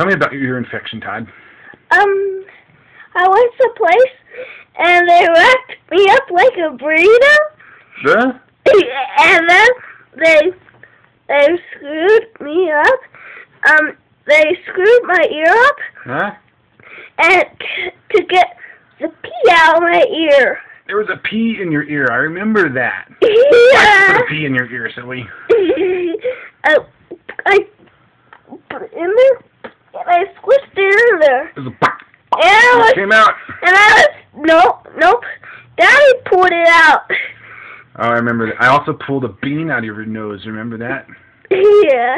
Tell me about your infection, Todd. Um, I went to a place and they wrapped me up like a burrito, The? and then they they screwed me up. Um, they screwed my ear up Huh? and to get the pea out of my ear. There was a pea in your ear. I remember that. Yeah. Put a pea in your ear, silly. I, I put in there and I squished it in there. It was a And I was, came out. and I was, nope, nope. Daddy pulled it out. Oh, I remember that. I also pulled a bean out of your nose. Remember that? Yeah.